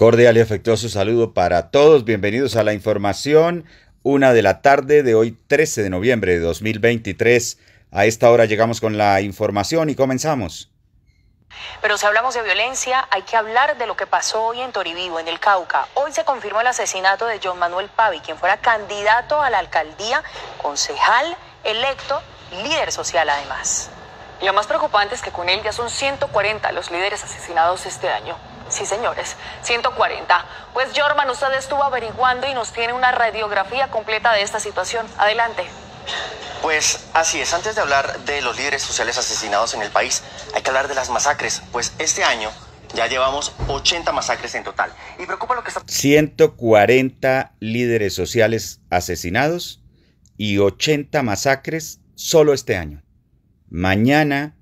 Cordial y afectuoso saludo para todos. Bienvenidos a la información. Una de la tarde de hoy, 13 de noviembre de 2023. A esta hora llegamos con la información y comenzamos. Pero si hablamos de violencia, hay que hablar de lo que pasó hoy en Toribibo, en el Cauca. Hoy se confirmó el asesinato de John Manuel Pavi, quien fuera candidato a la alcaldía, concejal, electo, líder social además. Y lo más preocupante es que con él ya son 140 los líderes asesinados este año. Sí, señores, 140. Pues Jorman, usted estuvo averiguando y nos tiene una radiografía completa de esta situación. Adelante. Pues así es, antes de hablar de los líderes sociales asesinados en el país, hay que hablar de las masacres, pues este año ya llevamos 80 masacres en total. Y preocupa lo que está... 140 líderes sociales asesinados y 80 masacres solo este año. Mañana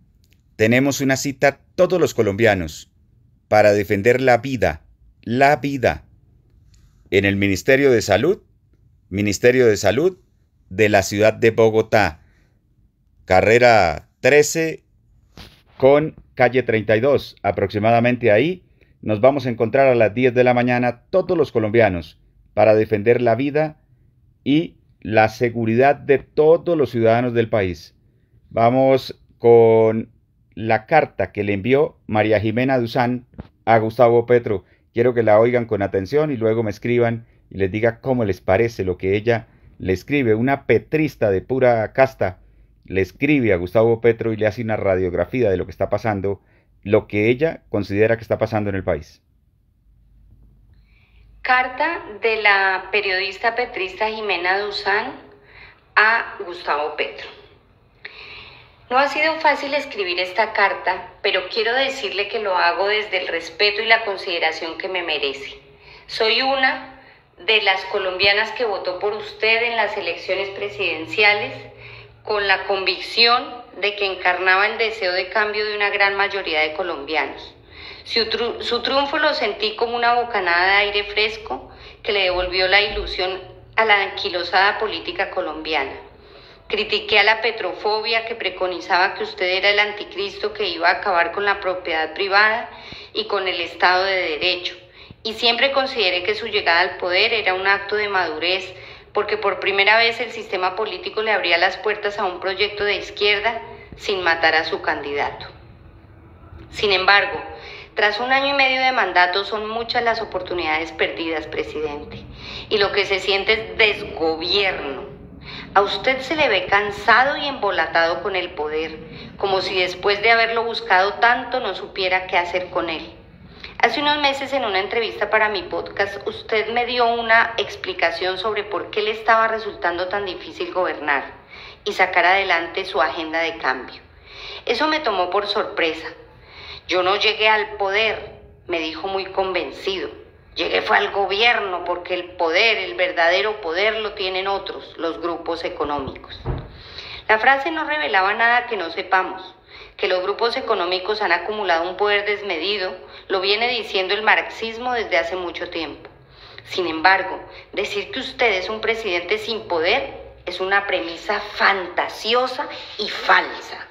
tenemos una cita todos los colombianos para defender la vida, la vida, en el Ministerio de Salud, Ministerio de Salud de la ciudad de Bogotá, carrera 13 con calle 32, aproximadamente ahí. Nos vamos a encontrar a las 10 de la mañana todos los colombianos para defender la vida y la seguridad de todos los ciudadanos del país. Vamos con la carta que le envió María Jimena Duzán a Gustavo Petro. Quiero que la oigan con atención y luego me escriban y les diga cómo les parece lo que ella le escribe. Una petrista de pura casta le escribe a Gustavo Petro y le hace una radiografía de lo que está pasando, lo que ella considera que está pasando en el país. Carta de la periodista petrista Jimena Duzán a Gustavo Petro. No ha sido fácil escribir esta carta, pero quiero decirle que lo hago desde el respeto y la consideración que me merece. Soy una de las colombianas que votó por usted en las elecciones presidenciales con la convicción de que encarnaba el deseo de cambio de una gran mayoría de colombianos. Su, su triunfo lo sentí como una bocanada de aire fresco que le devolvió la ilusión a la anquilosada política colombiana. Critiqué a la petrofobia que preconizaba que usted era el anticristo que iba a acabar con la propiedad privada y con el Estado de Derecho. Y siempre consideré que su llegada al poder era un acto de madurez, porque por primera vez el sistema político le abría las puertas a un proyecto de izquierda sin matar a su candidato. Sin embargo, tras un año y medio de mandato son muchas las oportunidades perdidas, presidente, y lo que se siente es desgobierno a usted se le ve cansado y embolatado con el poder, como si después de haberlo buscado tanto no supiera qué hacer con él. Hace unos meses en una entrevista para mi podcast usted me dio una explicación sobre por qué le estaba resultando tan difícil gobernar y sacar adelante su agenda de cambio. Eso me tomó por sorpresa. Yo no llegué al poder, me dijo muy convencido. Llegué fue al gobierno porque el poder, el verdadero poder lo tienen otros, los grupos económicos. La frase no revelaba nada que no sepamos. Que los grupos económicos han acumulado un poder desmedido lo viene diciendo el marxismo desde hace mucho tiempo. Sin embargo, decir que usted es un presidente sin poder es una premisa fantasiosa y falsa.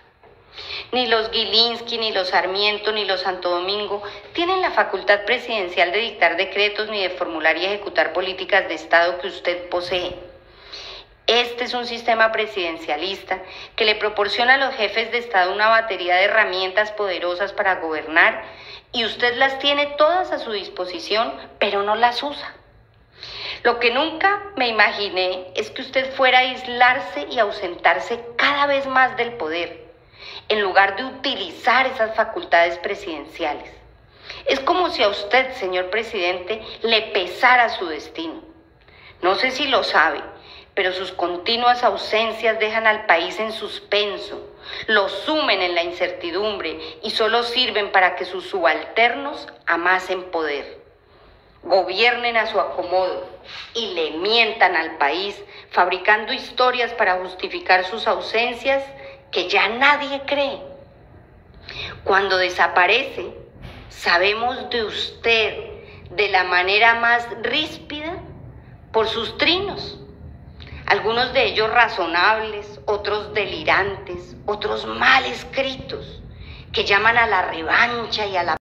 Ni los Gilinski, ni los Sarmiento, ni los Santo Domingo tienen la facultad presidencial de dictar decretos ni de formular y ejecutar políticas de Estado que usted posee. Este es un sistema presidencialista que le proporciona a los jefes de Estado una batería de herramientas poderosas para gobernar y usted las tiene todas a su disposición, pero no las usa. Lo que nunca me imaginé es que usted fuera a aislarse y ausentarse cada vez más del poder en lugar de utilizar esas facultades presidenciales. Es como si a usted, señor presidente, le pesara su destino. No sé si lo sabe, pero sus continuas ausencias dejan al país en suspenso, lo sumen en la incertidumbre y solo sirven para que sus subalternos amasen poder. Gobiernen a su acomodo y le mientan al país, fabricando historias para justificar sus ausencias que ya nadie cree. Cuando desaparece, sabemos de usted de la manera más ríspida por sus trinos. Algunos de ellos razonables, otros delirantes, otros mal escritos, que llaman a la revancha y a la